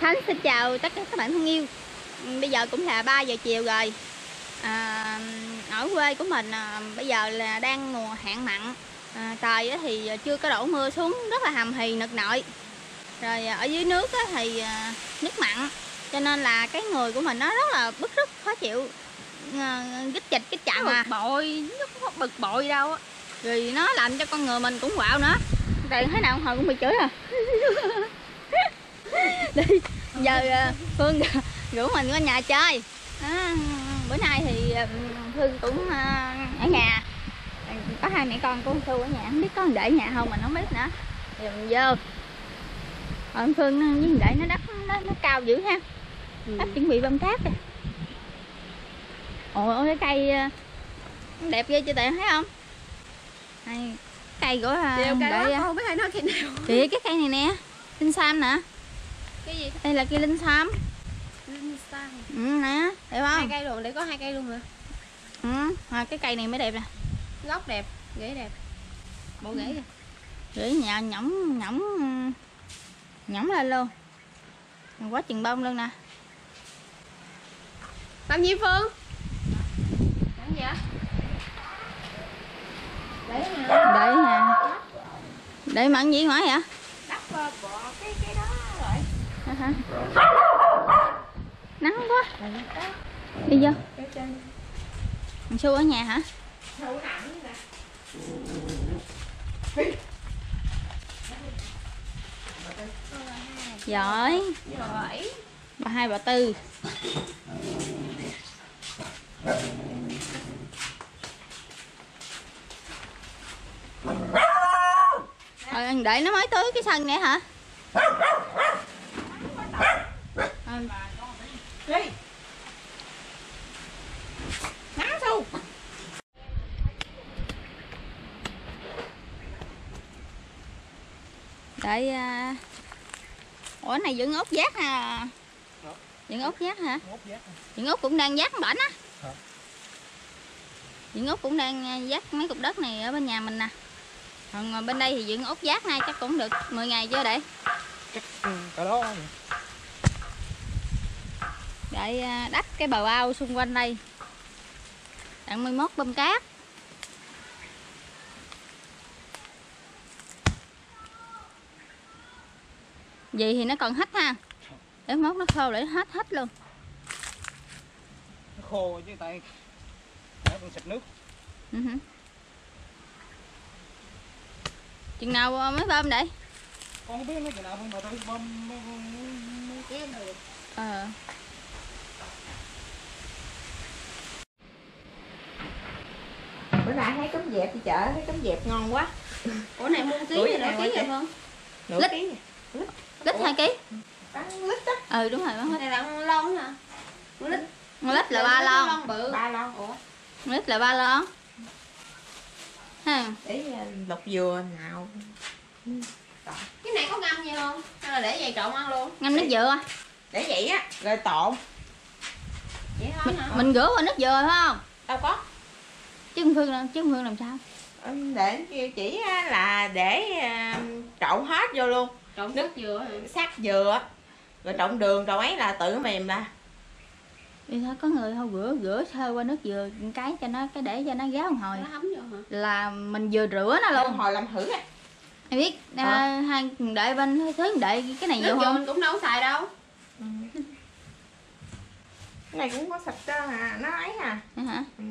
Khánh xin chào tất cả các bạn thân yêu. Ừ, Bây giờ cũng là 3 giờ chiều rồi. À, Ở quê của mình à, bây giờ là đang mùa hạn mặn. À, Trời thì chưa có đổ mưa xuống rất là hầm hì nực nội. Rồi à, ở dưới nước thì à, nước mặn. Cho nên là cái người của mình nó rất là bức rứt khó chịu. À, Gích chịch gích chặn bực à bội nó không bực bội đâu á. Rồi nó làm cho con người mình cũng quạo nữa. Tại thế nào hồi cũng bị chửi à Đi giờ à, Phương rủ mình qua nhà chơi. À, bữa nay thì à, Phương cũng à, ở nhà. Có hai mẹ con của con Thu ở nhà không biết có để nhà không mình không biết nữa. Thì mình vô. Còn Phương nó- với để nó đất nó, nó cao dữ ha. Ừ. đất chuẩn bị bơm cát kìa. Ôi ôi cái cây nó đẹp ghê chưa tiện thấy không? Này cây của Điều để đó không biết ai nói khi nào. Chị cái cây này nè linh sam nè cái gì? Đây là cây linh sam Linh Sang. ừ nè đẹp hai không cây luôn để có hai cây luôn hả ừ à, cái cây này mới đẹp nè. Gốc đẹp rễ đẹp. Bộ rễ kìa để nhà nhõng nhõng nhõng lên luôn. Quá chừng bông luôn nè. Làm gì phương? Làm gì vậy? Để nè để nè để mặn gì ngoài vậy? Đắp ờ, bỏ cái Hả? Nắng quá. Đi vô. Thằng su ở nhà hả? Giỏi. Bà hai bà tư. Ờ, để nó mới tưới cái sân này hả? Đi nắng su Để à... Ủa này dựng ốc giác ha Dựng ốc giác hả? Dựng ốc cũng đang giác bển á? Dựng ốc cũng đang à, giác mấy cục đất này ở bên nhà mình nè. Còn à, bên đây thì dựng ốc giác nay chắc cũng được 10 ngày chưa để? Chắc ừ, cả đó Để à, đắp cái bờ ao xung quanh đây. Đặng 11 bơm cát. Vậy thì nó còn hết ha. Để mốt nó khô để hết hết luôn. Nó khô chứ tại nãy con xịt nước. Ừ hử. Chừng nào à, mới bơm để con không biết nó chừng nào không mà tôi bơm cái này Ờ. bữa nay thấy cấm dẹp đi chợ thấy cấm dẹp ngon quá ủa này mua ký này nửa ký rồi không nửa Lít. ký Lít 2 kg bán lít á Ừ đúng rồi bán hết này là con lon hả lít Lít là ba lon ba lon ủa Lít là ba lon ha để ờ, lục dừa nào cái này có ngâm gì không hay là để vậy trộn ăn luôn Ngâm nước dừa để vậy á rồi trộn vậy thôi hả Mình rửa qua nước dừa phải không đâu có Chứ con Phương làm, chứ con Phương làm sao? Để chỉ là để ờ, trộn hết vô luôn. Trộn nước dừa hả? sát dừa. Rồi trộn đường trộn ấy là tự mềm ra Đi thôi có người thôi rửa rửa sơ qua nước dừa cái cho nó cái để cho nó ráo một hồi. Nó thấm vô hả? Là mình vừa rửa nó luôn. Hồi làm thử á em biết à, hai đợi bên thứ đợi cái này nước nhiều dừa không? mình cũng đâu có xài đâu. Cái này cũng có sạch trơn à nó ấy à. Hả? Ừ.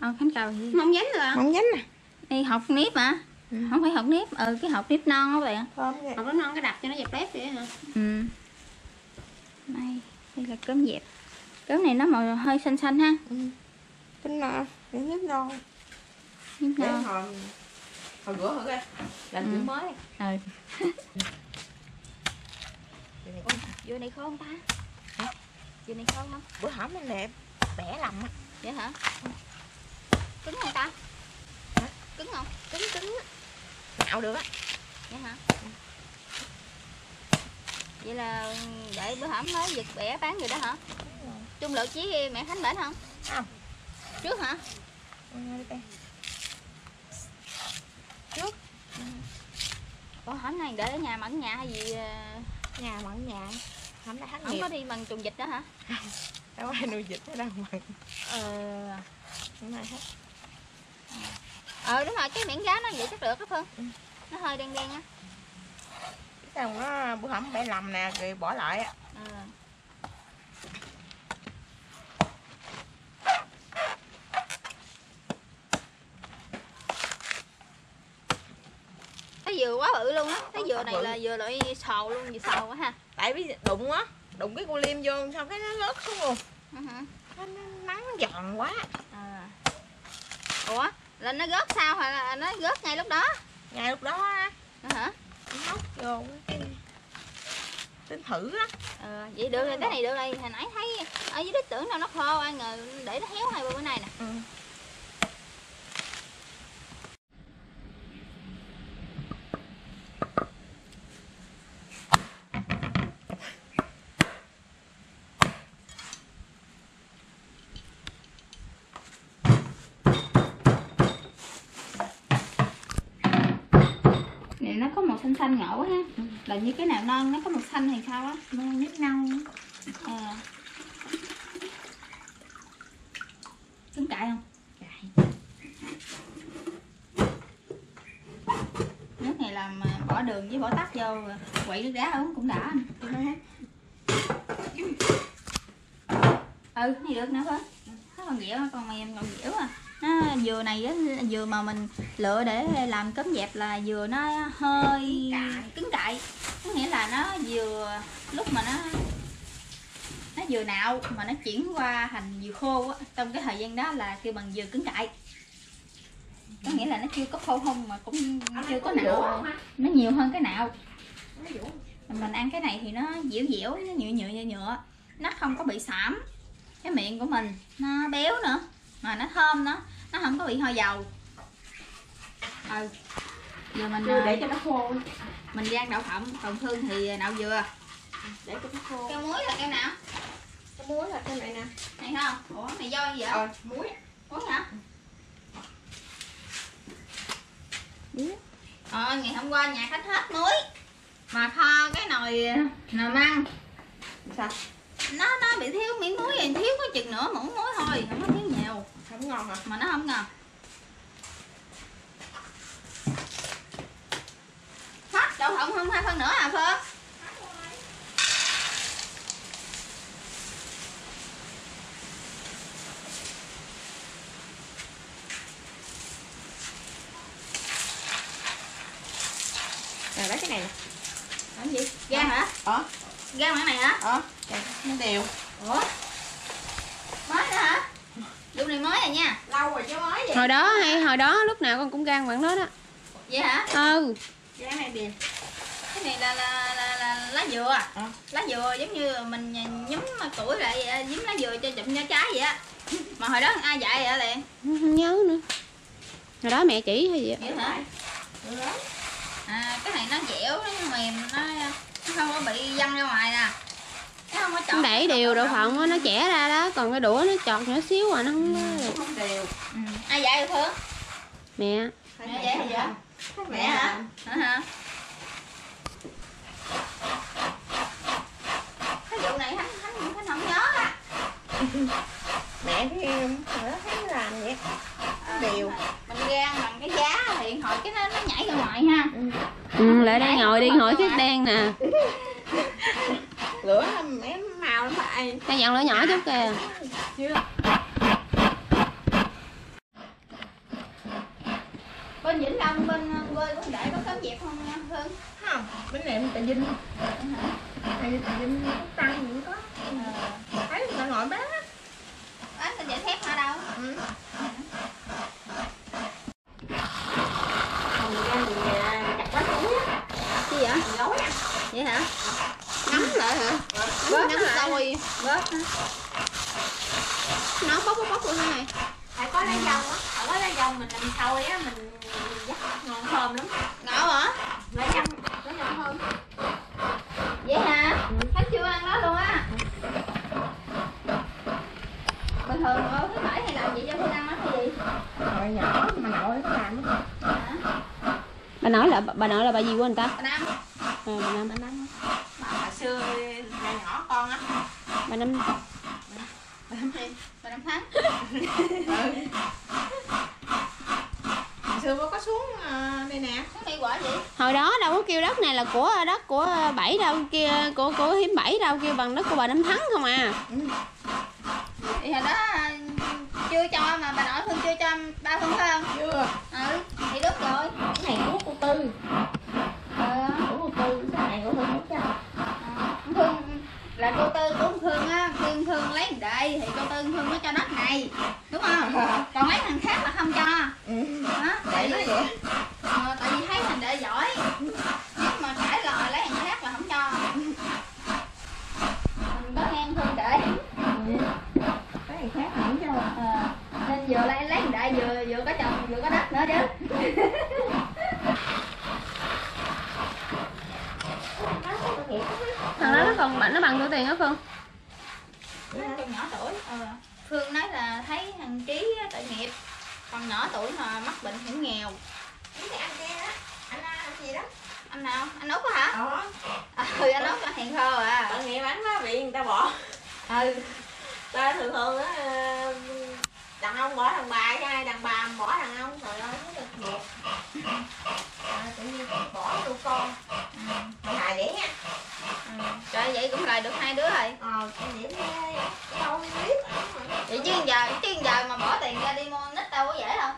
ờ khánh cầu gì? Không dánh được à không nhánh nè đi học nếp mà Ừ. không phải học nếp ừ cái học nếp non đó bạn. Thơm vậy. Học nó non cái đặt cho nó dẹp lép vậy hả? Ừ. Đây đây là cơm dẹp. Cơm này nó màu hơi xanh xanh ha. Ừ. cái non cái nước non. Nếp để non. hồi hồi rửa thử coi làm Ừ. kiểu mới. Ừ. Có- dừa này khô không ta dừa này khô không? Bữa hổm nó đẹp bẻ lòng á. Vậy hả cứng không ta? Hả? cứng không? Cứng cứng nạo được á. Vậy hả? Vậy là để bữa hổm mới giật bẻ bán rồi đó hả? Trung lượng chí mẹ khánh bển không? Không. trước hả? Đây. ủa hổm này để ở nhà mẫn nhà hay gì ờ, nhà mặn nhà. Không đã thất không có đi bằng trùng dịch đó hả? Đâu ai nuôi vịt ở đâu mà. Ờ. Ai hết ờ đúng rồi cái miệng giá nó vậy chắc được đó phương. Ừ. nó hơi đen đen á. Cái xong nó bữa hổm bể lầm nè rồi bỏ lại á. Cái dừa quá bự luôn á. Cái dừa này là dừa loại sầu luôn dừa sầu quá ha. Tại vì đụng á đụng cái cô liêm vô xong cái nó rớt xuống luôn. Ừ hử. nó, nó nắng giòn quá. Ủa là nó rớt sao hay là nó rớt ngay lúc đó? Ngay lúc đó á. Hả? Nó móc vô cái tính thử á. Ờ, vậy được rồi cái này được rồi hồi nãy thấy ở dưới đích tưởng đâu nó khô ai ngờ để nó héo hai bữa nay nè. Ừ. này xanh xanh ngộ ha. Là như cái nào non nó có màu xanh hay sao á? Non nếp nâu. Ờ. Cứng cãi không? Nước này làm à, bỏ đường với bỏ tắc vô quậy nước đá uống cũng đã. Anh ừ này được nữa phải nó còn dẻo còn mềm còn dẻo à dừa này á dừa mà mình lựa để làm cơm dẹp là dừa nó hơi cứng cại. có nghĩa là nó vừa lúc mà nó nó vừa nạo mà nó chuyển qua thành dừa khô á trong cái thời gian đó là kêu bằng dừa cứng cại. Có nghĩa là nó chưa có khô không mà cũng chưa có nạo. nó nhiều hơn cái nạo. Mình ăn cái này thì nó dẻo dẻo nó nhựa nhựa nhựa nhựa. Nó không có bị sảm cái miệng của mình. Nó béo nữa mà nó thơm nữa nó không có bị ho dầu. Ừ giờ mình để cho nó khô. mình rang đậu phộng còn thương thì đậu dừa. Để cho nó khô. Keo muối là keo nào? Cái muối là cái này nè. Này không? Ủa mày do gì vậy? Ờ muối muối hả? Ờ ngày hôm qua nhà khách hết muối. Mà kho cái nồi nồi măng. Sao? Nó nó bị thiếu miếng muối rồi thiếu có chừng nữa muỗng muối thôi không có thiếu nhiều không ngon hả? Mà nó không ngon. Hết đậu phộng không hai phân nữa à phương rồi lấy cái này nè. Làm gì? Gan hả? Ờ. Gan mảng này hả? Ờ. Nó đều. Ủa? Mới nữa hả vụ này mới rồi nha. Lâu rồi chứ mới vậy. Hồi đó hay hồi đó lúc nào con cũng gan bạn đó đó. Vậy hả? Ừ. Cái này đều cái này là là là, là lá dừa. À lá dừa giống như mình nhúm củi lại vậy nhúm lá dừa cho chụm cho trái vậy á. Mà hồi đó ai dạy vậy liền? Không nhớ nữa. Hồi đó mẹ chỉ hay gì á. vậy hả? À cái này nó dẻo nó mềm nó, nó không có bị văng ra ngoài nè không đẩy đều đậu phộng á, nó chẻ ra đó còn cái đũa nó chọt nhỏ xíu à nó không có đều. Ừ. ai dạy được thương mẹ. Mẹ dạy hay vậy? Mẹ hả? Hả hả? Cái vụ này hắn hắn hắn không nhớ á. Mẹ thì nó thấy nó làm vậy. Đều. mình gan bằng cái giá hiện hồi cái nó nó nhảy ra ngoài ha. Ừ, lại đây ngồi đi ngồi chiếc đen nè lửa nó mẹ màu nó phải cái dọn lửa nhỏ chút kìa. Chưa. Bên vĩnh long bên ờ, quê cũng để có cơm dẹp không nha hương không bên này mình tại dinh tại tại dinh tăng cũng có. Thấy người ta ngồi bán á. Bán cái giải thép ở đâu? Ừ. còn ra thì à, chặt quá túi á chi vậy gói á vậy hả ngắm lại hả bớt ngắm hả bớt hả? Nó bốc bốc bốc luôn thế này. Phải có lá dâu á. Phải có lá dâu mình làm xôi á mình dắt ngon thơm lắm. Ngộ hả? Lá dâu lá dâu thơm. Vậy hả? Khách chưa ăn đó luôn á? Bình thường ở thứ bảy hay làm gì cho tôi ăn đó hay gì? Rồi nhỏ mà nội nó làm á. hả? Bà nói là bà nội là bà gì của người ta bà năm à, bà Năm. Anh. ăn hồi xưa là nhỏ con á bà năm bà năm tháng. Hồi xưa có xuống đây nè. Xuống đi quả gì hồi đó đâu có kêu đất này là của đất của bảy đâu kia của của hiếm bảy đâu kêu bằng đất của bà năm thắng không à. Thì hồi đó à, chưa cho mà bà nội phương chưa cho ba phương phải không? Chưa. Ừ thì đúng rồi. Cái này của cô tư ờ của cô tư cái này của cô không cho Ờ, Phương là cô tư của ông Phương á Phương Phương lấy đây thì cô tư Phương mới cho đất này đúng không? Còn lấy thằng khác là không cho. Ừ. đó tại vậy ờ, tại vì thấy thằng đệ giỏi. Nhưng mà cãi lời lấy thằng khác là không cho. Mình có nghe ông Phương kể. Cái này khác không cho. Ờ, nên vừa lấy lấy thằng đệ vừa vừa có chồng vừa có đất nữa chứ. Thằng đó nó còn nó bằng tuổi tiền đó phương còn nhỏ tuổi. Ờ. Phương nói là thấy thằng Trí tội nghiệp. Còn nhỏ tuổi mà mắc bệnh hiểm nghèo. Cái anh kia đó anh anh gì đó? Anh nào? Anh út hả? Ờ. Ừ anh út là hiền khô à. Tội nghiệp anh bị người ta bỏ. Ừ. Ta thường thường á ờ, đàn ông bỏ đàn bà chứ ai? Đàn bà bỏ đàn ông trời ơi nó được nghiệp à, tự nhiên bỏ vô con mà hài vậy nha vậy cũng lời được hai đứa rồi. Ờ ghê đâu biết. Vậy chứ giờ chứ giờ mà bỏ tiền ra đi mua nít đâu có dễ đâu.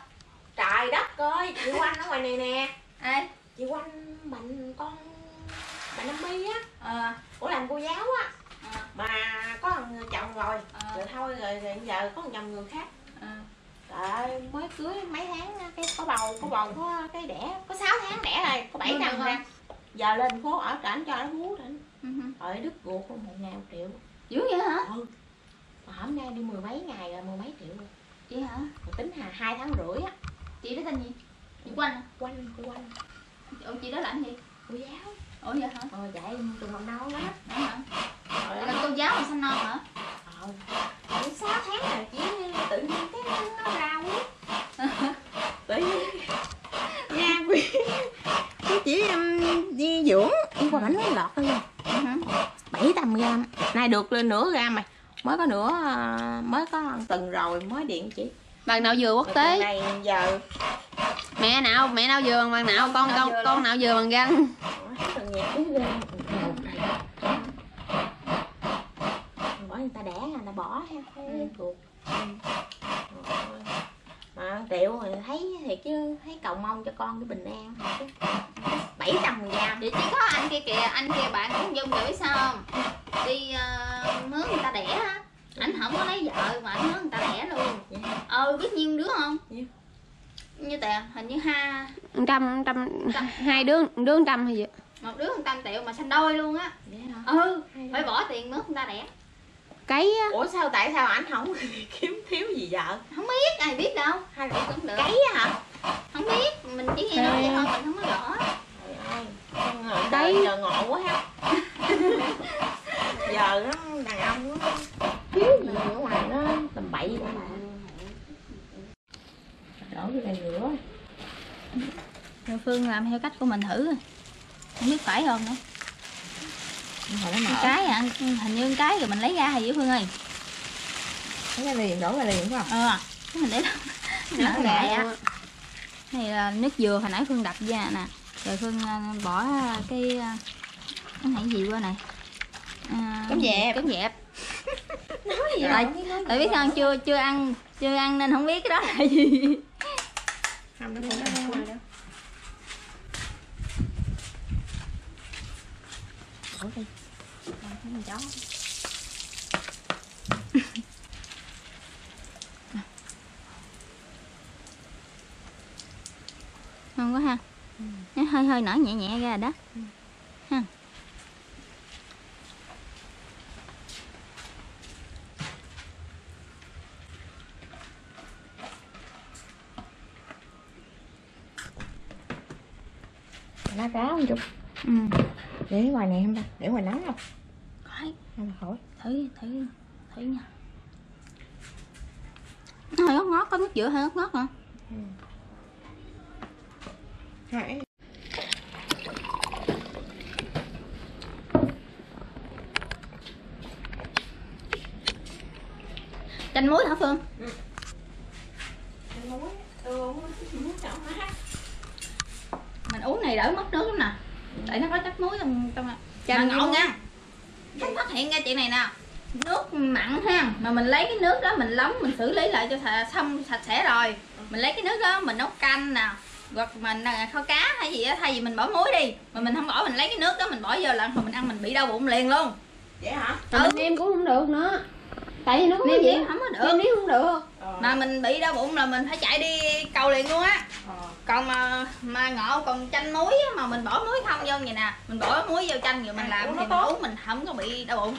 Trời đất ơi chị quanh ở ngoài này nè. Ai chị quanh bệnh con bệnh năm bi á. Ờ. Của làm cô giáo á. Ờ. Mà có thằng chồng rồi. Ờ. Rồi thôi rồi, rồi giờ có chồng người khác. Trời ơi, mới cưới mấy tháng cái có bầu, có bầu có cái đẻ, có 6 tháng đẻ rồi, có 7 Nuôi năm không? Giờ lên phố ở trển cho nó bú trển. Ừ hử. Rồi đứt ruột con một ngàn triệu. dữ vậy hả Ừ. Mà hôm nay đi mười mấy ngày rồi, mười mấy triệu rồi. chị hả Rồi tính hà hai tháng rưỡi á, chị đó tên gì chị quanh hả? quanh cô quanh ủa chị đó làm gì cô giáo. ủa vậy hả Ờ dạy trường mầm non. Đó hả là cô giáo mà sinh non hả Ờ. Đến 6 tháng rồi chỉ tự nhiên cái nó ra quyết. tự nhiên nha quý cái chỉ um, đi dưỡng đi qua bánh nó lọt thôi Ừ hử. bảy trăm gram nay được lên nửa gram mày. Mới có nửa à, mới có tuần rồi mới điện chị. Bằng nào vừa quốc tế? Này giờ. Mẹ nào mẹ nào vừa bằng bằng nào con Nào con con nào vừa bằng găng? Bỏ người ta đẻ người ta bỏ ha ruột Ừ. mà triệu rồi thấy thiệt chứ thấy cầu mong cho con cái bình an thôi chứ. Bảy trăm gram. Vậy chỉ có anh kia kìa anh kia bạn cũng dung rồi biết sao không? Đi ờ, mướn người ta đẻ á. Anh không có lấy vợ mà anh mướn người ta đẻ luôn. Vậy ờ biết nhiêu đứa không? Nhiêu? như tè? Hình như ha trăm trăm hai đứa đứa trăm hay gì? Một đứa một trăm triệu mà sinh đôi luôn á. Hả? Ừ phải bỏ tiền mướn người ta đẻ á. Ủa sao tại sao ảnh không kiếm thiếu gì vợ không biết ai biết đâu. Hay là cũng được. Cấy á hả? Không biết mình chỉ nghe nói vậy thôi mình không có rõ. Trời ơi, con ngồi Đấy. đây giờ ngộ quá ha. Giờ nó đàn ông nó thiếu gì ở ngoài nó tầm bậy đổ vô đây rửa Phương làm theo cách của mình thử không biết phải không nữa hồi nó mở cái à hình như cái rồi mình lấy ra hay vậy Phương ơi. Thấy cái liền đổ ra liền phải không? Ờ mình để đó. Nó lẹ này là nước dừa hồi nãy Phương đập ra nè. Rồi Phương ờ, bỏ cái ờ, cái này gì qua này À, Cám dẹp. cám dẹp. Nói gì Tại- vậy? tại biết sao không? chưa chưa ăn chưa ăn nên không biết cái đó là gì. Không nó không có đâu đổ đi Đó. Không có ha. Nó hơi hơi nở nhẹ nhẹ ra đó. Ha. Lá cá không chục ừ. Để ngoài này không ta? Để ngoài nắng không hay là khỏi. Thử thử thử nha. Nó hơi ngót ngót có nước dừa hơi ngót ngót hả? Hỏi. chanh muối hả phương? Muối hết mình uống này đỡ mất nước lắm nè. Tại nó có chất muối trong trong mà ngộ nha chuyện này nè nước mặn ha mà mình lấy cái nước đó mình lóng mình xử lý lại cho thà xong sạch sẽ rồi. Mình lấy cái nước đó mình nấu canh nè hoặc mình à, kho cá hay gì á thay vì mình bỏ muối đi mà mình không bỏ mình lấy cái nước đó mình bỏ vô lần hồi mình ăn mình bị đau bụng liền luôn. Vậy hả? Mình nêm cũng không được nữa. Tại vì nó có nêm gì? không có được. Nêm nếm không được. Mà mình bị đau bụng là mình phải chạy đi cầu liền luôn á. Ờ. còn mà mà ngộ còn chanh muối á, mà mình bỏ muối không vô vậy nè. Mình bỏ muối vô chanh rồi mình làm thì mình uống mình không có bị đau bụng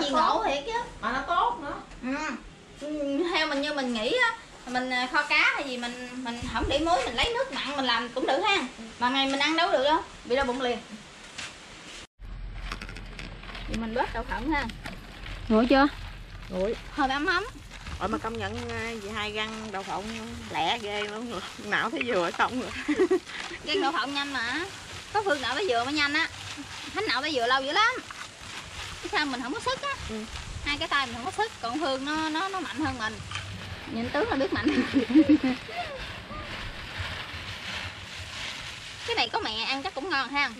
gì ngộ thiệt chứ. Mà nó tốt nữa. Ừ. Theo mình như mình nghĩ á mình à, kho cá hay gì mình mình không để muối mình lấy nước mặn mình làm cũng được ha. Mà ngày mình ăn đâu được đâu bị đau bụng liền. Thì mình bớt đậu phộng ha. Nguội chưa? Nguội hơi ấm ấm. Ôi mà công nhận à, chị hai găng đậu phộng lẹ ghê lắm rồi nào thấy vừa xong rồi. Gan đậu phộng nhanh mà. Có phương nạo bấy dừa mới nhanh á? Thánh nạo bấy dừa lâu dữ lắm Cái sao mình không có sức á. Ừ. Hai cái tay mình không có sức Còn Phương nó nó nó mạnh hơn mình. Nhìn tướng là biết mạnh Cái này có mẹ ăn chắc cũng ngon ha.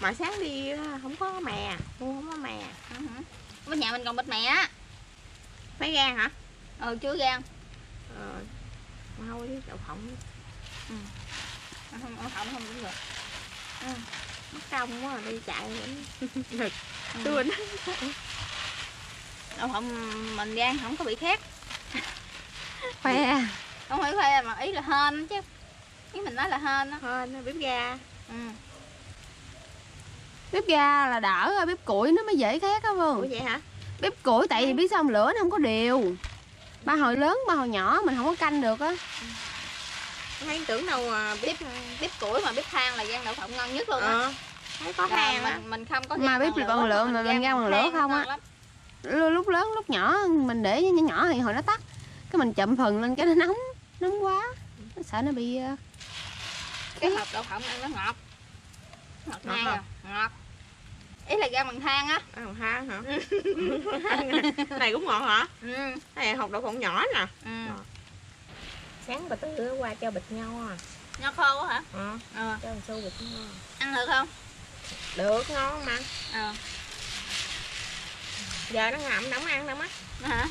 Mà sáng đi không có mè mua không có mè. Ừ. Bên nhà mình còn bịch mẹ á. Mấy gan hả? Ừ chưa gan. Ờ thôi chứ đậu phộng. Không, không, không, không cũng được. Mất công quá đi chạy được. Ừ. tôi Đậu phộng mình gan không có bị khét. Khoe Không phải khoe mà ý là hên chứ. Ý mình nói là hên á. Thôi nó bếp ga. Ừ. bếp ga là đỡ rồi bếp củi nó mới dễ khét á ủa Phương vậy hả? Bếp củi tại vì biết sao không? Lửa nó không có đều. Ba hồi lớn ba hồi nhỏ mình không có canh được á hay tưởng đâu mà bếp Bếp củi mà bếp than là gan đậu phộng ngon nhất luôn á. Ờ. Thấy có than á. mình không có Mà bếp bằng bằng lửa mà mình gan bằng lửa không á. lúc lớn lúc nhỏ mình để nhỏ nhỏ thì hồi nó tắt. Cái mình chậm phần lên cái nó nóng nóng quá. Nó sợ nó bị ờ, cái hộp đậu phộng ăn nó ngọt. Ngọt Ngọt ngay à ngọt. Ý là gan bằng than á. Ăn than hả? Này cũng ngon hả? Ừ. này hột đậu phộng nhỏ nè. Ừ. sáng bà tư qua cho bịch nhau à. Nho khô hả? Ờ. Ờ. Cho một bịch nhau. Ăn được không? Được ngon mà. Ờ. Giờ nó ngậm đâu ăn đâu Nó hả?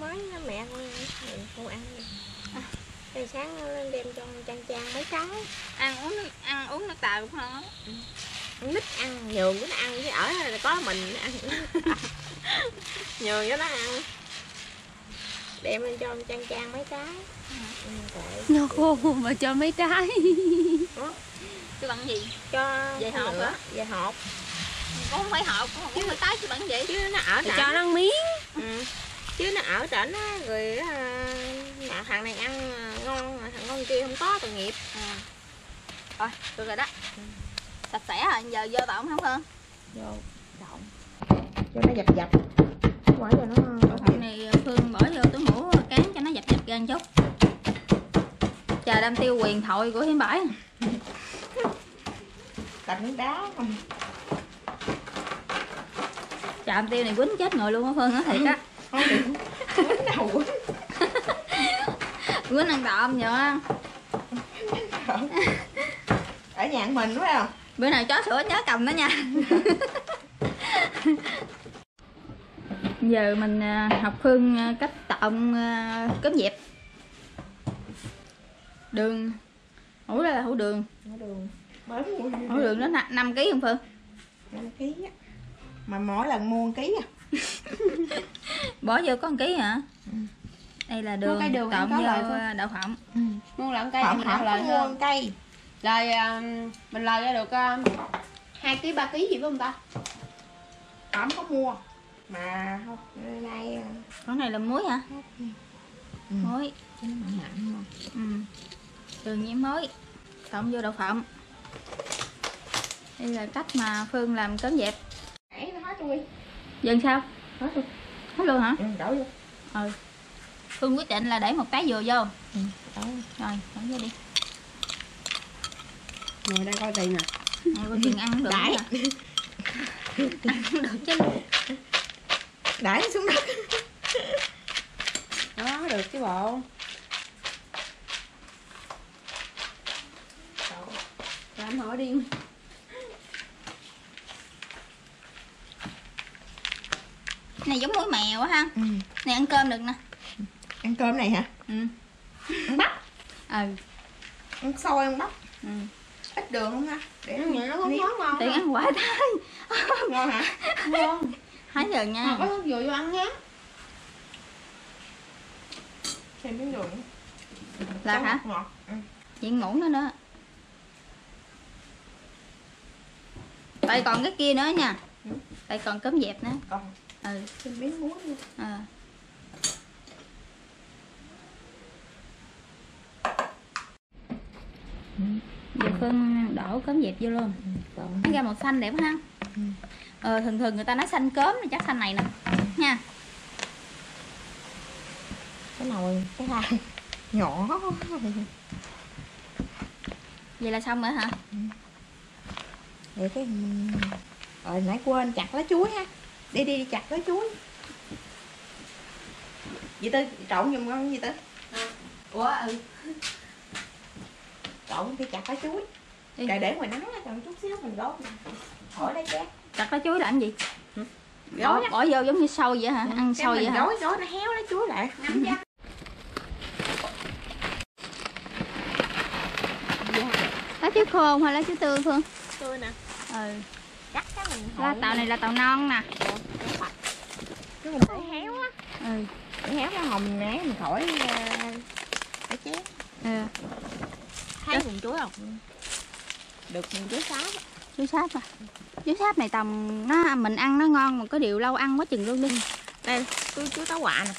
Mới nó mẹ con ăn thì cô ăn đi. Rồi sáng nó lên đem cho trang trang mấy cái ăn uống nước ăn uống nước tàu cũng lắm. Con nít ăn nhường nó ăn chứ ở là có mình nó ăn. Nhường cho nó ăn đem lên cho trang trang mấy cái. Ừ, kệ. nho khô mà cho mấy trái cái bằng gì? Cho Về hộp nữa, về hộp cũng không phải hộp cũng không phải tái chứ bằng gì? chứ nó ở cho nó ăn miếng. Ừ. chứ nó ở trển á rồi á, nhà thằng này ăn à, ngon mà thằng con kia không có tội nghiệp. Ừ. rồi được rồi đó. Sạch sẽ rồi giờ vô tọng không hơn vô động cho nó dập dập. Bỏ cho nó đậu phộng này phương bỏ vô túi mũ cán cho nó dập dập ra một chút chờ đâm tiêu quyền thoại của bãi. Đập miếng đá không tiêu này quýnh chết người luôn á phương á thiệt á. Quýnh. Đầu quýnh quýnh ăn trộm vậy á. Ở nhà mình phải không? Bữa nào chó sữa nhớ cầm nó nha. Giờ mình à, học phương à, cách tọng à, cốm dẹp đường. Hũ đây là hũ đường. Ở đường. Mua hũ đường nó 5 kg không phương? Năm ký á. Mà mỗi lần mua một ký à. Bỏ vô có 1 kg hả? Đây là đường, cây đường có vô đậu phộng. Mua lợn cây ăn có lời mua cây. Lời à, mình lời ra được à, hai ký ba ký gì phải không ta? Không có mua. Mà không nay con này là muối hả? Ừ. muối. Nó mặn mặn ừ. Đường với muối tọng vô đậu phộng. Đây là cách mà phương làm cốm dẹp. Dần sao? Hết luôn. Hết luôn hả? Ừ, đổ vô. Ừ. Phương quyết định là để một cái dừa vô. Ừ, đổ rồi bỏ vô đi. Ngồi đây coi tiền nè. Ngồi chuyện ăn được Đãi. ăn được chứ. Đãi xuống đất. Đó được chứ bộ làm hỏi điên này giống muối mèo á ha. Ừ. này ăn cơm được nè. Ăn cơm này hả? Ừ. Ăn bắp. Ừ. Ăn xôi ăn bắp. Ừ. Ít đường không ha. Để vậy nó có Ni- món ngon tiện ăn quả thôi. Ngon hả? Ngon. Thấy rồi nha. Mà có thuốc dừa vô ăn nhé. Thêm miếng đường. Là hả? ngọt. Ừ. chuyện ngủ nữa nữa tại còn cái kia nữa nha. Ừ. tại còn cơm dẹp nữa. Còn. Ừ. Miếng muối luôn ờ. Giờ phương đổ cơm dẹp vô luôn. Còn. Nó ra màu xanh đẹp ha. Ừ. ờ thường thường người ta nói xanh cớm thì chắc xanh này nè. Nha. Cái nồi cái hai. Nhỏ. Vậy là xong rồi hả để cái rồi nãy quên chặt lá chuối ha. Đi đi, đi chặt lá chuối. Chị tư? Trộn giùm con gì tư? Ủa ừ. Trộn đi chặt lá chuối. Đi. để ngoài nắng còn chút xíu mình đốt khỏi đây chát chặt lá chuối làm gì? Ừ. bỏ, Gói bỏ vô giống như sâu vậy hả? Ăn cái sâu vậy hả? gói gói nó héo lá chuối lại. Nắm chắc lá chuối khô không hay lá chuối tươi phương? Tươi nè ừ. Cắt cái mình lá tàu này là tàu non nè. Cái mình để héo á. Ừ. Để héo cái hồng né mình khỏi uh, cái chén. Ừ. Thấy mình chuối không? Được mình chuối sáu chuối sáp à? Chuối sáp này tầm nó mình ăn nó ngon mà có điều lâu ăn quá chừng luôn đi. Đây chuối chuối táo quạ nè.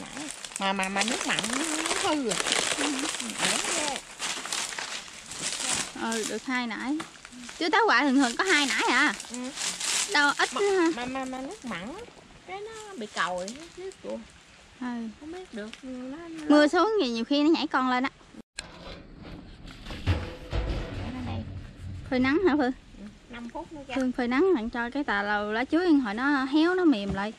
Nãy. Mà mà mà nước mặn nó hư rồi ghê ừ được hai nải chuối táo quả thường thường có hai nải à? Ừ. đâu ít nữa ha. mà mà mà nước mặn cái nó bị còi chứ ừ. không biết được nó, nó mưa xuống thì nhiều khi nó nhảy con lên á. Phơi nắng hả phương 5 phút nữa phương phơi nắng bạn cho cái tà lầu lá chuối hồi nó héo nó mềm lại.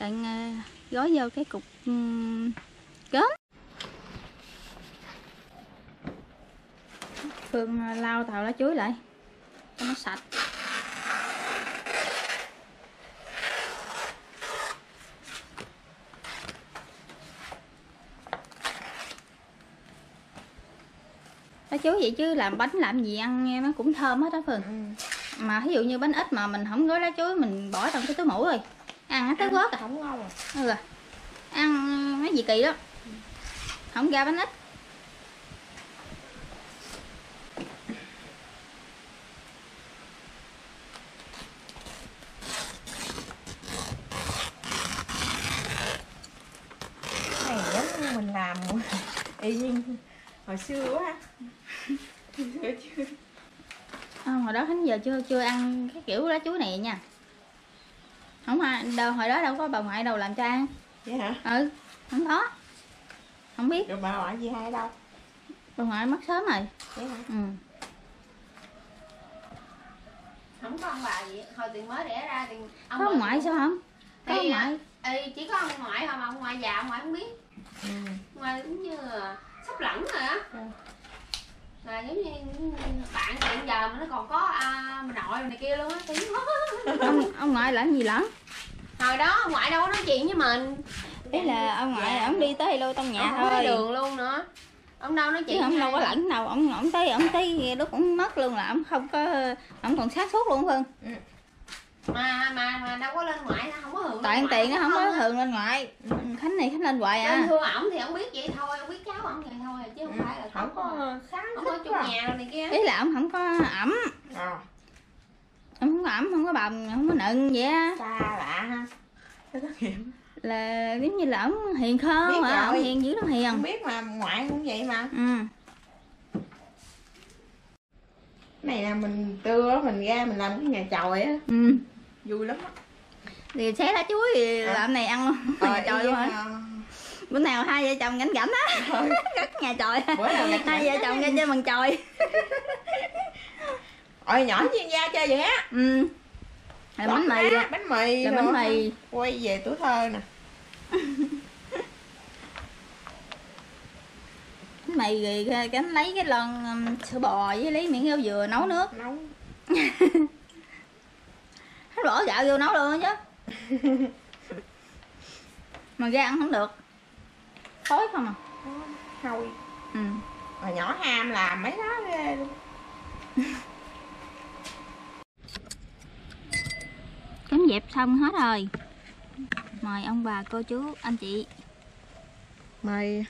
Bạn ờ, gói vô cái cục um, cớm phương ờ, lau tàu lá chuối lại cho nó sạch. Lá chuối vậy chứ làm bánh làm gì ăn nghe nó cũng thơm hết đó phương ừ. mà ví dụ như bánh ít mà mình không gói lá chuối mình bỏ trong cái túi mũ rồi ăn nó tới gót à. không ngon à. Ừ ăn mấy gì kỳ đó. Không ra bánh ít này giống như mình làm y như hồi xưa á hồi à, hồi đó đến giờ chưa chưa ăn cái kiểu lá chuối này nha. Không à đâu hồi đó đâu có bà ngoại đâu làm cho ăn. Vậy hả? Ừ không có. Không biết. Rồi bà ngoại gì hai đâu. Bà ngoại mất sớm rồi. Vậy hả? Ừ. Không có ông bà gì. Hồi tiền mới đẻ ra thì ông có ông ngoại sao không? Có ông Thì, à, ngoại. Ê, chỉ có ông ngoại thôi mà ông ngoại già ông ngoại không biết. Ừ. ngoại cũng như là sắp lẫn rồi á. Ừ. là giống như bạn hiện giờ mà nó còn có à, nội này kia luôn á tiếng ông ông ngoại làm gì lắm? Hồi đó ông ngoại đâu có nói chuyện với mình. Ý là ông ngoại Dạ. ông đi tới lô trong nhà ông không thôi. đường luôn nữa. Ông đâu nói chứ chuyện ông với đâu có lẫn đâu ông ông tới ông tới lúc cũng mất luôn là ông không có ông còn sát suốt luôn phương mà mà mà đâu có lên ngoại đâu không có hưởng tại lên tiền nó không có thường lên ngoại. Khánh này khánh lên hoài à. Thưa ổng thì ông biết vậy thôi ông biết cháu ổng vậy thôi chứ không phải là không không có khá không có chung nhà này kia. Ý là ông không có ẩm. À, ông không có ẩm không có bầm không có nựng vậy á. Xa lạ ha. Là giống như là ông hiền khơ mà ông rồi. hiền dữ lắm không hiền biết mà ngoại cũng vậy mà. Ừ. Này là mình trưa mình ra mình làm cái nhà chòi á. Ừ vui lắm á. Thì xé lá chuối thì à. làm này ăn luôn. Ờ, trời luôn hả bữa nào hai vợ chồng gánh gánh á ờ. cất nhà trời hai vợ chồng ra chơi bằng trời ôi ờ, nhỏ chuyên gia chơi vậy á. Ừ. Làm bánh mì á bánh mì làm bánh mì. Quay về tuổi thơ nè. Bánh mì rồi cánh lấy cái lon um, sữa bò với lấy miếng rau dừa nấu nước. Nấu bỏ gạo vô nấu luôn á chứ. Mà ra ăn không được. Khói không à. Thôi. Ừ. mà nhỏ ham làm mấy đó ghê luôn. Cắm dẹp xong hết rồi. Mời ông bà cô chú anh chị. Mời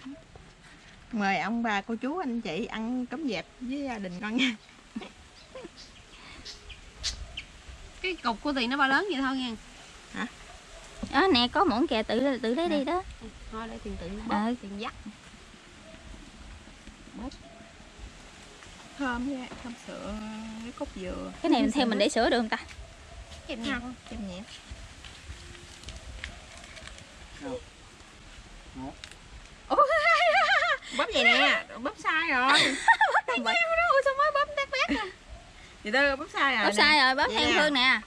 mời ông bà cô chú anh chị ăn cắm dẹp với gia đình con nha cái cục của tiền nó bao lớn vậy thôi nha đó nè có muỗng kìa tự tự lấy đi đó. Thôi để tiền tự nó Ờ. bớt tiền dắt. Thơm với thơm sữa với cốt dừa. Cái này mình theo mình để sữa được không ta? Em nha chim nhẹ. Bóp vậy nè bóp sai rồi. Ôi sao mới bấm tét bét chị tư bóp sai rồi bóp sai rồi bóp Vậy theo nè. phương nè.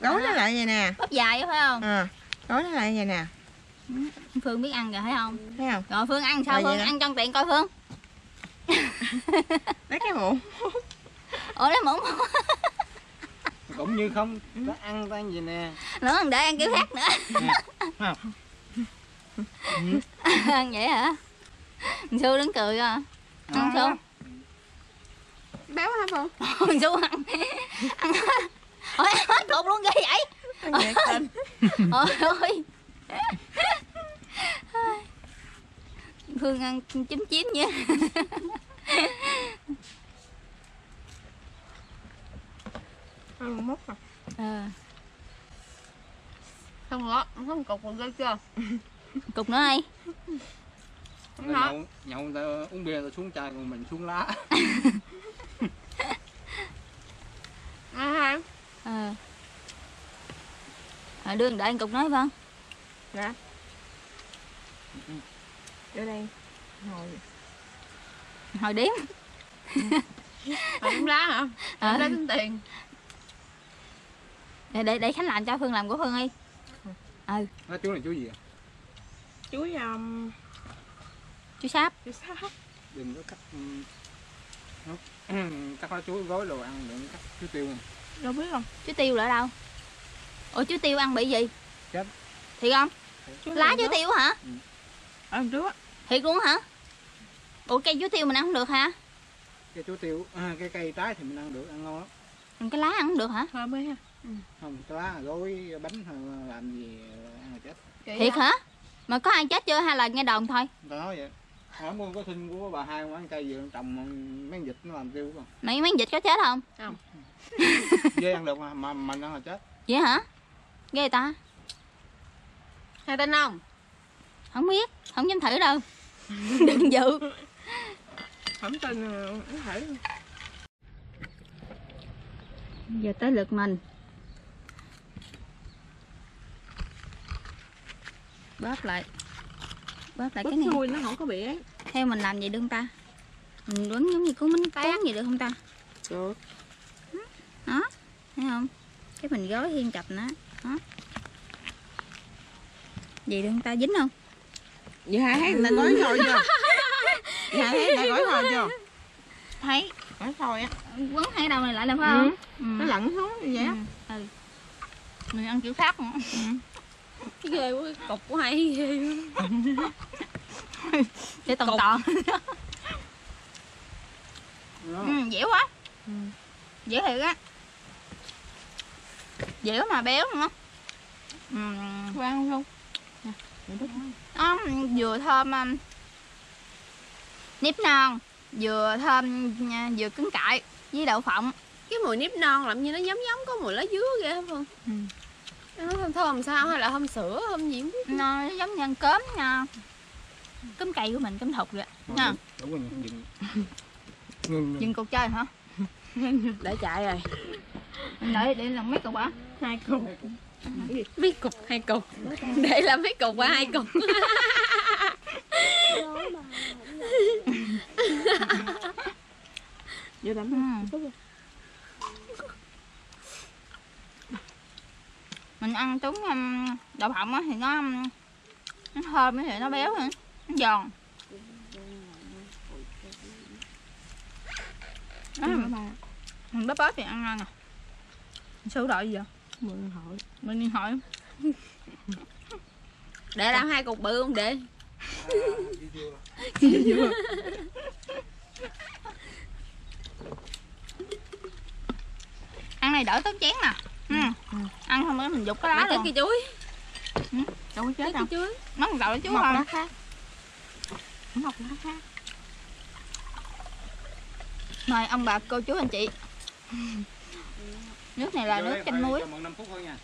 Gối nó lại vậy nè. Bóp dài phải không? À, gối nó lại vậy nè. Phương biết ăn rồi thấy không? Thấy không? Rồi phương ăn sao Rồi phương? ăn cho tiện coi phương. Lấy cái muỗng. Ủa lấy muỗng cũng như không ăn ta ăn gì nè? Nữa để ăn kiểu khác nữa. Không? Ăn vậy hả? Thằng Su đứng cười à ăn Su béo hả phương Thằng Su ăn. Ăn hết. Ôi ăn hết cục luôn ghê vậy. Ôi. ơi Phương ăn chín chín nha. Ăn mút rồi ờ, không có không cục còn ghê chưa? Cục nữa hả? nhậu nhậu người ta uống bia ta xuống chai còn mình xuống lá à, ha. ờ. Rồi đưa đợi cục nói vâng dạ. Đưa đây. Ngồi. Hồi đếm. Rồi cũng lá hả? Ờ. lá tính tiền. Để, để để Khánh làm cho Phương làm của Phương đi. Đó chú này chú gì à? chuối um, Chú Sáp. chuối sáp. Đừng có cắt um, nó- cắt lá chuối gói đồ ăn đừng cắt chú tiêu mà. đâu biết không? Chú Tiêu là ở đâu? Ủa chú Tiêu ăn bị gì? Chết. Thiệt không? Chuối Lá đó. Tiêu hả? Ở đằng trước á Thiệt luôn hả? Ủa cây chú Tiêu mình ăn không được hả? Cái chú tiêu à, cái cây trái thì mình ăn được ăn ngon lắm. Còn cái lá ăn không được hả? Thơm ấy ha. Không cái lá gói bánh làm gì ăn là chết Thiệt hả? Mà có ai chết chưa hay là nghe đồn thôi? Người ta nói vậy hỏi mua có sinh của bà hai quán cây vừa trồng mấy con vịt nó làm tiêu không? Mấy mấy dịch có chết không? Dê ăn được mà mà mình ăn là chết. Vậy hả? Ghê ta. Hai tin không? Không biết. Không dám thử đâu. Đừng dự không tin ờ, có thể Giờ tới lượt mình. Bóp lại Bóp lại bóp cái này. nó không có bị ấy. Theo mình làm gì đương ta? Mình quấn giống như cuốn bánh cuốn gì được không ta? Được. Đó Thấy không? Cái mình gói thêm chập nữa Đó Gì đương ta? Dính không? Vậy hai thấy người ta gói rồi chưa vậy hai thấy người ta gói rồi chưa? Thấy. Gói rồi á. Quấn hai đầu này lại là phải không? Ừ. nó lặn xuống như vậy á. Ừ. ừ. Mình ăn kiểu khác nữa. Ghê quá cục của hai ghê Để toàn toàn ừ, Dẻo quá. Ừ. Dẻo thiệt á. Dẻo mà béo nữa. Ừ. quan không? Nó vừa thơm um, nếp non Vừa thơm nha, vừa cứng cại Với đậu phộng. Cái mùi nếp non làm như nó giống giống có mùi lá dứa ghê phương Ừ. nó thơm thơm sao hay là thơm sữa thơm gì không biết. Nó giống như ăn cớm nha. Cơm cây của mình, cơm thục vậy. Nha. dừng cuộc chơi hả? để chạy rồi. Để, để làm mấy cục hả? hai cục. Mấy cục hai cục. Để làm mấy cục qua hai cục. Vô đấm Mình ăn trúng um, đậu phộng á thì nó um, nó thơm thì nó béo nữa nó giòn. À, mình bắp bắp thì ăn ngon à sữa đậu gì vậy? Mượn hội mình đi hỏi. Để làm hai cục bự không để? Ăn này đỡ tốn chén nè ừ. ăn không có mình dục cái lá luôn. cái chuối. Đâu có chết đâu. chuối. Mắm đậu chú một lá không khác. Một lá khác. Mời ông bà cô chú anh chị. Nước này là Vô nước chanh muối. mượn 5 phút thôi nha.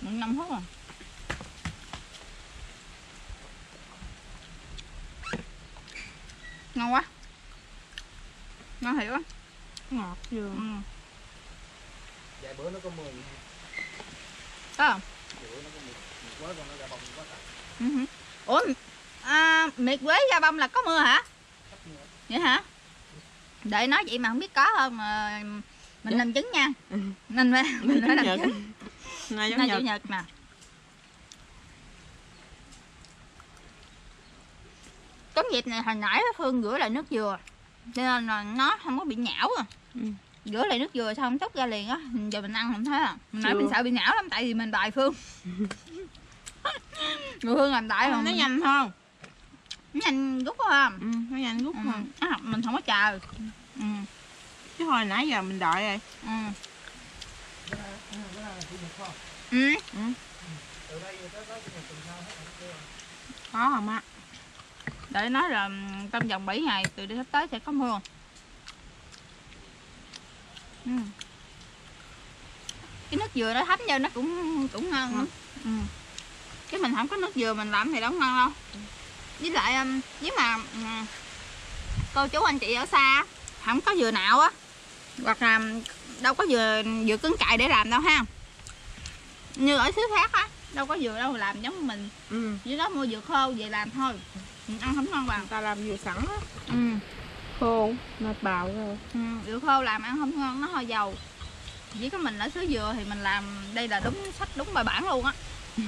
Mượn năm phút rồi ngon quá. Ngon thiệt quá ngọt vừa ừ. Vài bữa nó có mưa gì có không vài bữa nó có mưa quá còn nó ra bông quá trời. Ừ ủa à, miệt quế ra bông là có mưa hả? Vậy hả? Đợi nói vậy mà không biết có không mà mình Dạ. làm chứng nha. Ừ. mình phải mình phải làm Nhật. chứng. Ngày nay chủ nhật. Nè. Cái dịp này hồi nãy phương rửa lại nước dừa cho nên là nó không có bị nhão à. Ừ. rửa lại nước dừa xong túc ra liền á. Giờ mình ăn không thấy à. Mình nãy mình sợ bị nhão lắm tại vì mình bài phương. Người phương làm đại nó mà nhanh hơn. Nó nhanh rút không ừ, nó nhanh rút ừ. hơn à, mình không có chờ. Ừ. chứ hồi nãy giờ mình đợi rồi. Ừ. Ừ. có không á? Để nói là trong vòng 7 ngày từ đây sắp tới sẽ có mưa. Ừ. Cái nước dừa nó thấm vô nó cũng cũng ngon lắm. Ừ. Cái mình không có nước dừa mình làm thì đâu ngon đâu. Với lại ừm, nếu mà cô chú anh chị ở xa không có dừa nào á hoặc là đâu có dừa dừa cứng cại để làm đâu ha. Như ở xứ khác á, đâu có dừa đâu làm giống mình ừ dưới đó mua dừa khô về làm thôi Ừ, ăn không ngon bằng ta làm vừa sẵn á ừ. Khô mệt bào rồi. Ừ. dừa khô làm ăn không ngon nó hơi dầu. Chỉ có mình ở xứ dừa thì mình làm đây là đúng sách đúng bài bản luôn á.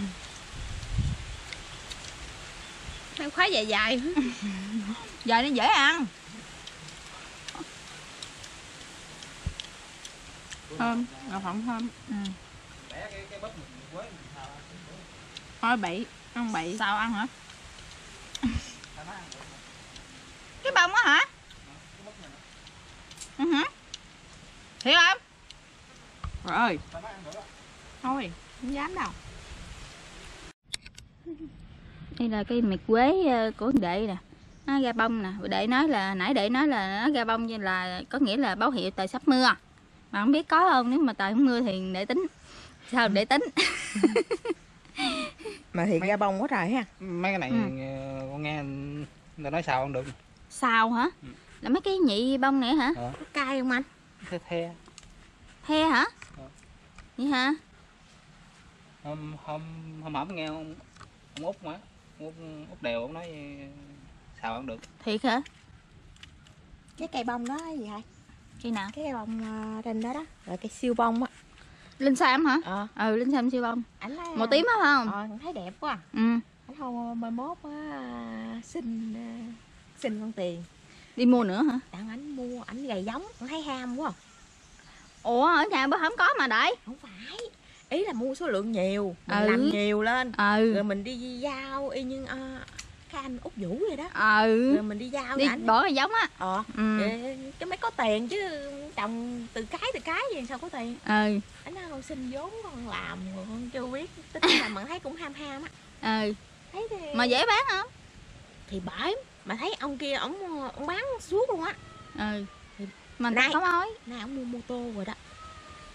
Nó khóa dài dài. Giờ nó dễ ăn. Thơm ngọt phộng thơm. Ừ. thôi bậy ăn bậy. Sao ăn hả? Cái bông á hả cái bắp này nè, ừ. hử. thiệt không? Rồi thôi không dám đâu. Đây là cây miệt quế ờ, của con đệ nè. Nó ra bông nè. Đệ nói là nãy đệ nói là nó ra bông như là có nghĩa là báo hiệu trời sắp mưa. Mà không biết có không nếu mà trời không mưa thì để tính. Sao để tính? Mà thiệt ra bông quá trời ha. Mấy cái này Ừ. ờ, con nghe người nói xào ăn được. Sao hả? Ừ. là mấy cái nhị bông này hả? Ờ. có cay không anh? The. The he hả? Ờ. vậy hả? Hôm hôm hôm hổm nghe ông, ông út mà. Út, út đều ông nói xào ăn được. Thiệt hả? Cái cây bông đó gì hả khi nào? Cái cây bông ờ, trên đó đó. Rồi cây siêu bông á. Linh sam hả? Ờ. Ừ linh sam siêu bông. Ảnh thấy màu tím á phải không? ờ thấy đẹp quá. Ừ. Ảnh không mai mốt á xin ờ, xin con tiền đi mua nữa hả? Tặng ảnh mua ảnh gầy giống ảnh thấy ham quá. Ủa ở nhà bữa không có mà đợi không phải ý là mua số lượng nhiều mình Ừ. làm nhiều lên. Ừ. Rồi mình đi giao y như ờ, cái anh út vũ vậy đó. Ừ. Rồi mình đi giao đi ảnh. bỏ cái giống á. Ờ ừ. cái mấy có tiền chứ trồng từ cái từ cái gì sao có tiền. Ừ. Anh nói con xin vốn con làm rồi con chưa biết tính là mà thấy cũng ham ham á. Ừ. Thấy thì mà dễ bán không? Thì bởi mà thấy ông kia ông ông bán suốt luôn á. Ừ. Mình Này. có mối nay ông mua mô tô rồi đó.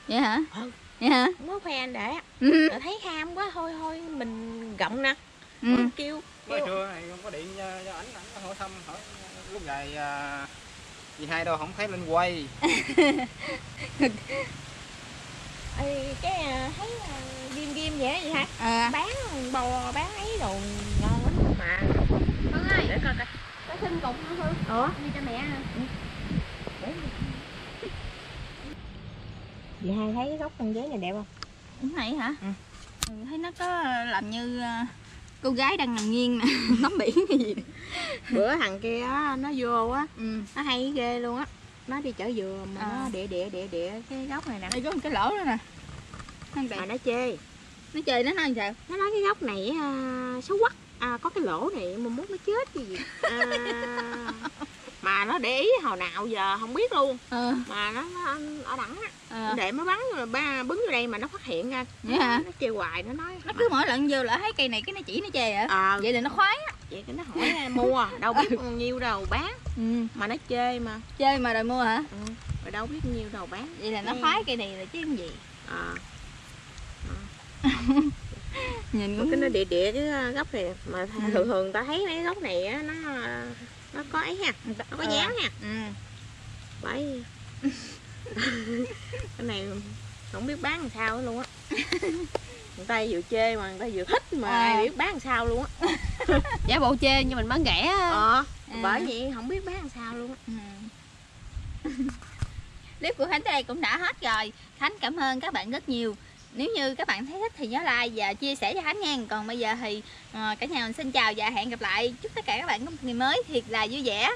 Vậy hả? Ừ. vậy hả? Mới khoe anh để á. ừ. Thấy ham quá thôi thôi mình gọng nè. Ừ. Kêu kêu. trưa này không có điện cho, cho ảnh ảnh hỏi thăm hỏi lúc này à, gì hai đâu không thấy lên quay. Ê, cái à, thấy à, ghim ghim vậy vậy hả? À. Bán bò bán ấy đồ ngon lắm mà. Ơi để coi coi. có xin cục nữa Hương ủa? Đi cho mẹ. Hả hai thấy cái góc con ghế này đẹp không? Cái này hả? Ừ. ừ, thấy nó có làm như ờ, cô gái đang nằm nghiêng nè tắm biển cái gì. Bữa thằng kia á, nó vô á ừ. nó hay ghê luôn á. Nó đi chở dừa mà À. nó địa địa địa địa cái gốc này nè. Đây có một cái lỗ nữa nè. Mà nó chê nó chơi nó nói sao? Nó nói cái gốc này à, xấu quắc à, có cái lỗ này mà muốn nó chết gì. À, mà nó để ý hồi nào giờ không biết luôn. Ờ. Mà nó, nó ở đẳng á. Ờ. Để mới bắn rồi ba bứng vô đây mà nó phát hiện ra. Vậy hả? Nó chơi hoài nó nói. Nó cứ mỗi lần vô là thấy cây này cái nó chỉ nó chê hả? Ờ. Vậy là nó khoái á. Vậy cái nó hỏi à, mua đâu biết bao nhiêu đâu bán. Ừ. mà nó chơi mà. Chơi mà đòi mua hả? Ừ. rồi đâu biết nhiêu đâu bán. Vậy là nó Ừ. khoái cây này là chứ gì. À. nhìn cũng cái nó địa địa cái gốc này mà Ừ. thường thường ta thấy mấy gốc này á nó nó có ấy ha nó có Ờ. dáng ha ừ. bởi cái này không biết bán làm sao luôn á người ta vừa chê mà người ta vừa thích mà Ờ. ai biết bán làm sao luôn á giả bộ chê nhưng mình bán rẻ á. ờ À. bởi vậy không biết bán làm sao luôn á Ừ. clip của Khánh tới đây cũng đã hết rồi Khánh cảm ơn các bạn rất nhiều nếu như các bạn thấy thích thì nhớ like và chia sẻ cho Khánh nha. Còn bây giờ thì ờ, cả nhà mình xin chào và hẹn gặp lại. Chúc tất cả các bạn có một ngày mới thiệt là vui vẻ.